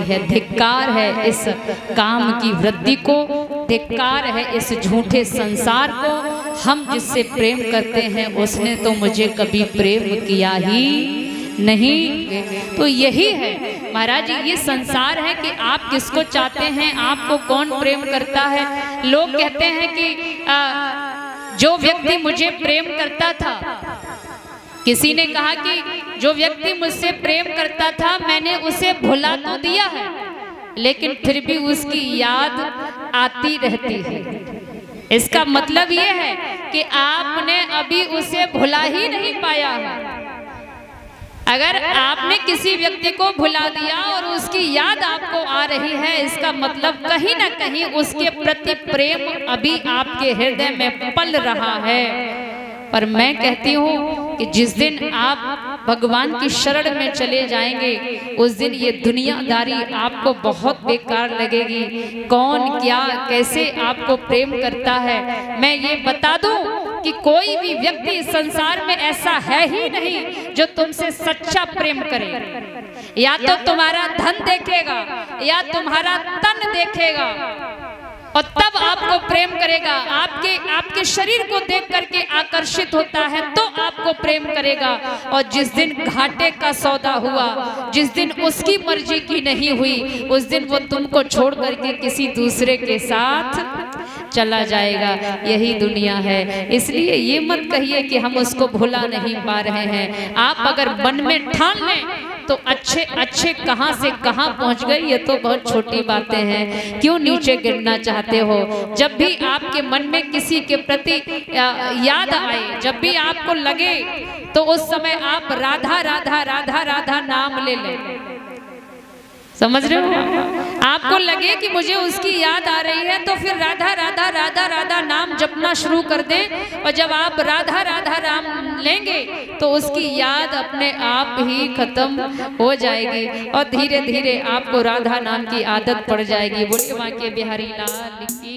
है धिक्कार है इस काम की वृद्धि को धिक्कार है इस झूठे संसार को। हम जिससे प्रेम करते हैं उसने तो मुझे कभी प्रेम किया ही नहीं। तो यही है। महाराज जी ये संसार है कि आप किसको चाहते हैं आपको कौन प्रेम करता है? लोग कहते हैं कि आ, जो व्यक्ति मुझे प्रेम करता था किसी ने कहा कि जो व्यक्ति मुझसे प्रेम करता था, मैंने उसे भुला तो दिया है, लेकिन फिर भी उसकी याद आती रहती है। इसका मतलब ये है कि आपने अभी उसे भुला ही नहीं पाया है। अगर आपने किसी व्यक्ति को भुला दिया और उसकी याद आपको आ रही है, इसका मतलब कहीं ना कहीं उसके प्रति प्रेम अभी आपके हृदय में पल रहा है। पर मैं कहती हूँ कि जिस दिन आप भगवान की शरण में चले जाएँगे, उस दिन ये दुनियादारी आपको बहुत बेकार लगेगी। कौन, क्या, कैसे आपको प्रेम करता है? मैं ये बता दूँ कि कोई भी व्यक्ति संसार में ऐसा है ही नहीं जो तुमसे सच्चा प्रेम करे। या तो तुम्हारा धन देखेगा, या तुम्हारा तन देखेगा। और तब आपको प्रेम करेगा। आपके आपके शरीर को देख करके आकर्षित होता है तो आपको प्रेम करेगा। और जिस दिन घाटे का सौदा हुआ, जिस दिन उसकी मर्ज़ी की नहीं हुई, उस दिन वो तुमको छोड़ करके किसी दूसरे के साथ चला जाएगा। यही दुनिया है। इसलिए ये मत कहिए कि हम उसको भुला नहीं पा रहे हैं। आप अगर मन में ठान लें तो अच्छे अच्छे कहाँ से कहाँ पहुँच गए ये तो बहुत छोटी बातें हैं। क्यों नीचे गिरना चाहते हो? जब भी आपके मन में किसी के प्रति याद आए, जब भी आपको लगे तो उस समय आप राधा राधा राधा राधा नाम ले लें। समझ रहे हो? आपको लगे कि मुझे उसकी याद आ रही है तो फिर राधा राधा राधा राधा नाम जपना शुरू कर दें। और जब आप राधा राधा राम लेंगे तो उसकी याद अपने आप ही खत्म हो जाएगी। और धीरे धीरे आपको राधा नाम की आदत पड़ जाएगी। बोलिए वहाँ के बिहारी लाल की।